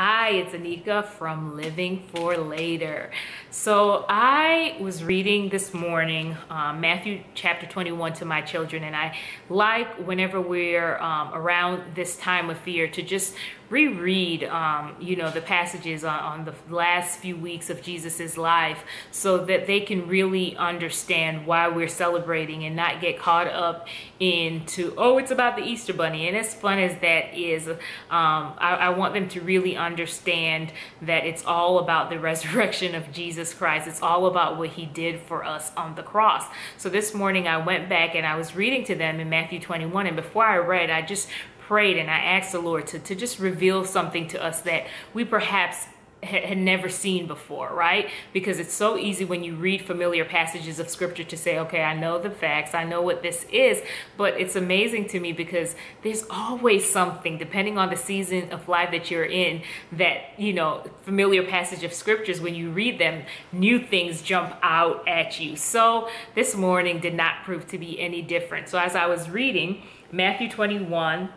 Hi, it's Anika from Living for Later. So I was reading this morning um, Matthew chapter 21 to my children, and I like whenever we're um, around this time of fear to just reread, um, you know, the passages on, on, the last few weeks of Jesus's life so that they can really understand why we're celebrating and not get caught up into, oh, it's about the Easter Bunny. And as fun as that is, um, I, I want them to really understand that it's all about the resurrection of Jesus Christ. It's all about what he did for us on the cross. So this morning I went back and I was reading to them in Matthew 21. And before I read, I just prayed and I asked the Lord to, to just reveal something to us that we perhaps had never seen before, right? Because it's so easy when you read familiar passages of scripture to say, okay, I know the facts, I know what this is, but it's amazing to me because there's always something, depending on the season of life that you're in, that, you know, familiar passage of scriptures, when you read them, new things jump out at you. So this morning did not prove to be any different. So as I was reading Matthew 21,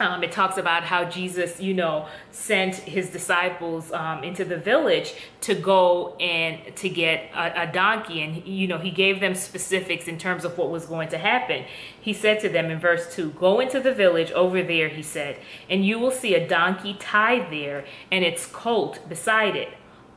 um, it talks about how Jesus, you know, sent his disciples um, into the village to go and to get a, a, donkey. And, you know, he gave them specifics in terms of what was going to happen. He said to them in verse 2 Go into the village over there, he said, and you will see a donkey tied there and its colt beside it.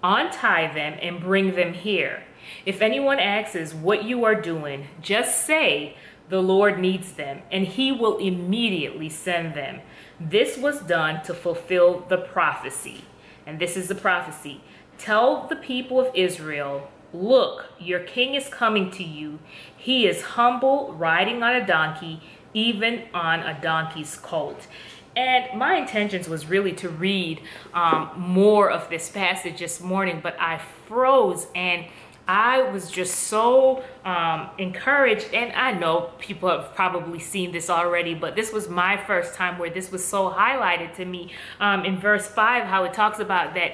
Untie them and bring them here. If anyone asks what you are doing, just say, the Lord needs them, and he will immediately send them. This was done to fulfill the prophecy. And this is the prophecy. Tell the people of Israel, look, your king is coming to you. He is humble, riding on a donkey, even on a donkey's colt. And my intentions was really to read um, more of this passage this morning, but I froze and I was just so um, encouraged. And I know people have probably seen this already, but this was my first time where this was so highlighted to me um, in verse 5, how it talks about that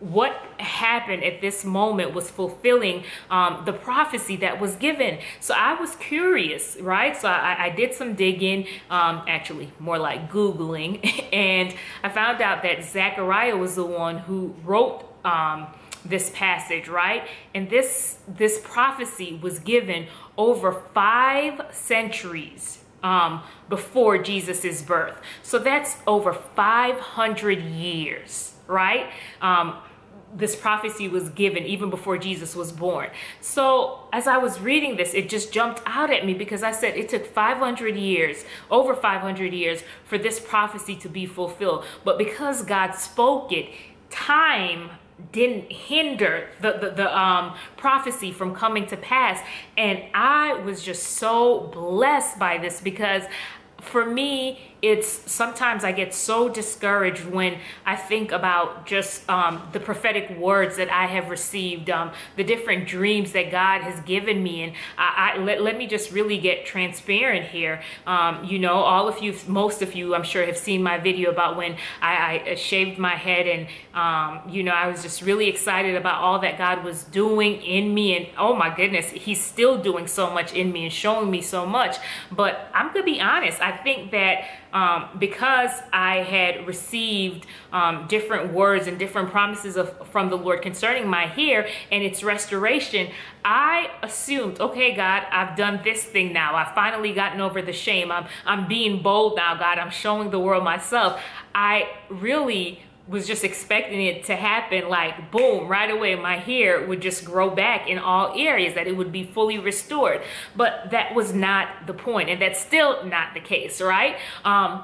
what happened at this moment was fulfilling um, the prophecy that was given. So I was curious, right? So I, I did some digging, um, actually more like Googling, and I found out that Zechariah was the one who wrote um, this passage, right? And this this prophecy was given over five centuries um, before Jesus's birth. So that's over 500 years, right? Um, this prophecy was given even before Jesus was born. So as I was reading this, it just jumped out at me because I said it took 500 years, over 500 years, for this prophecy to be fulfilled. But because God spoke it, time didn't hinder the, the, the um, prophecy from coming to pass. And I was just so blessed by this because for me, it's sometimes I get so discouraged when I think about just um, the prophetic words that I have received, um, the different dreams that God has given me. And I, I let, let me just really get transparent here. Um, you know, all of you, most of you, I'm sure, have seen my video about when I, I shaved my head and, um, you know, I was just really excited about all that God was doing in me. And oh my goodness, He's still doing so much in me and showing me so much. But I'm to be honest, I think that um, because I had received um, different words and different promises of, from the Lord concerning my hair and its restoration, I assumed, okay, God, I've done this thing now. I've finally gotten over the shame. I'm, I'm being bold now, God. I'm showing the world myself. I really was just expecting it to happen like boom right away my hair would just grow back in all areas that it would be fully restored but that was not the point and that's still not the case right um,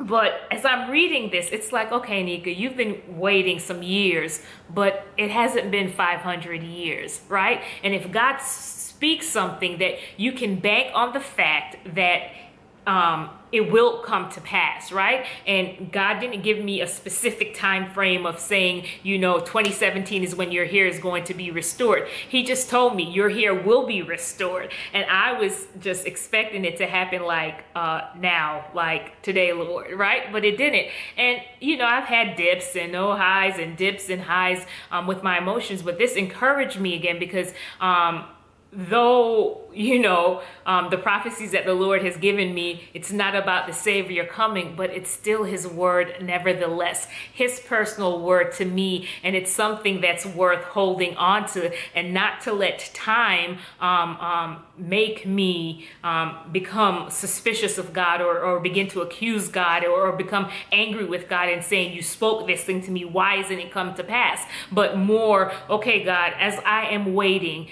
but as I'm reading this, it's like, okay, Nika, you've been waiting some years, but it hasn't been 500 years, right? And if God speaks something that you can bank on the fact that um, it will come to pass, right? And God didn't give me a specific time frame of saying, you know, 2017 is when your hair is going to be restored. He just told me your hair will be restored. And I was just expecting it to happen like uh, now, like today, Lord, right? But it didn't. And, you know, I've had dips and no highs and dips and highs um, with my emotions, but this encouraged me again because um, though you know um, the prophecies that the lord has given me it's not about the savior coming but it's still his word nevertheless. His personal word to me and it's something that's worth holding on to and not to let time um, um, make me um, become suspicious of god or, or begin to accuse god or, or become angry with god and saying you spoke this thing to me. Why isn't it come to pass? But more okay god as i am waiting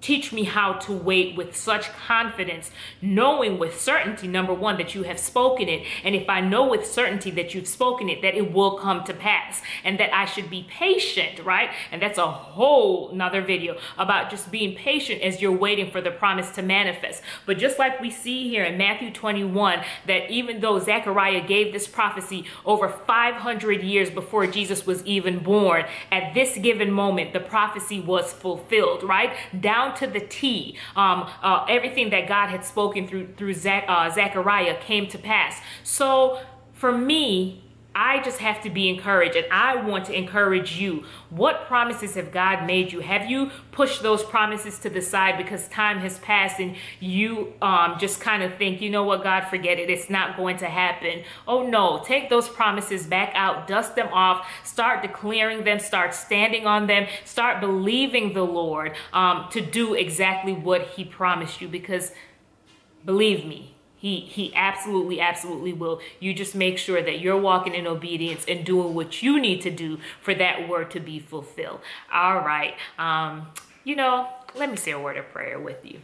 Teach me how to wait with such confidence, knowing with certainty, number one, that you have spoken it. And if I know with certainty that you've spoken it, that it will come to pass and that I should be patient, right? And that's a whole nother video about just being patient as you're waiting for the promise to manifest. But just like we see here in Matthew 21, that even though Zechariah gave this prophecy over 500 years before Jesus was even born, at this given moment, the prophecy was fulfilled, right? Down down to the T. Um, uh, everything that God had spoken through through Zach, uh, Zechariah came to pass. So for me, I just have to be encouraged and I want to encourage you. What promises have God made you? Have you pushed those promises to the side because time has passed and you um, just kind of think, you know what, God, forget it. It's not going to happen. Oh no, take those promises back out, dust them off, start declaring them, start standing on them, start believing the Lord um, to do exactly what he promised you because believe me, he he absolutely absolutely will. You just make sure that you're walking in obedience and doing what you need to do for that word to be fulfilled. All right. Um, you know, let me say a word of prayer with you.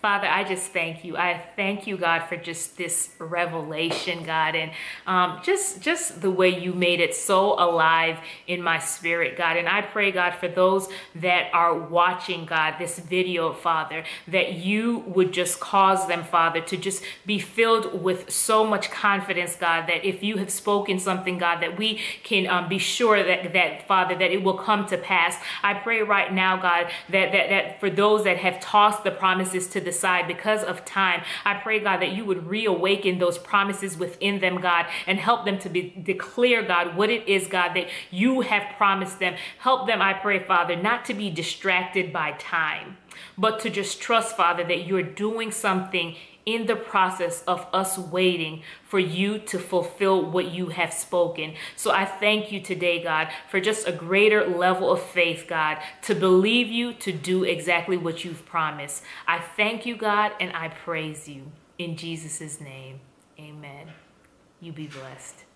Father, I just thank you. I thank you, God, for just this revelation, God, and um, just just the way you made it so alive in my spirit, God. And I pray, God, for those that are watching, God, this video, Father, that you would just cause them, Father, to just be filled with so much confidence, God, that if you have spoken something, God, that we can um, be sure that that Father, that it will come to pass. I pray right now, God, that that that for those that have tossed the promises to the side because of time. I pray, God, that you would reawaken those promises within them, God, and help them to be declare, God, what it is, God, that you have promised them. Help them, I pray, Father, not to be distracted by time, but to just trust, Father, that you're doing something in the process of us waiting for you to fulfill what you have spoken. So I thank you today, God, for just a greater level of faith, God, to believe you to do exactly what you've promised. I thank you, God, and I praise you. In Jesus' name, amen. You be blessed.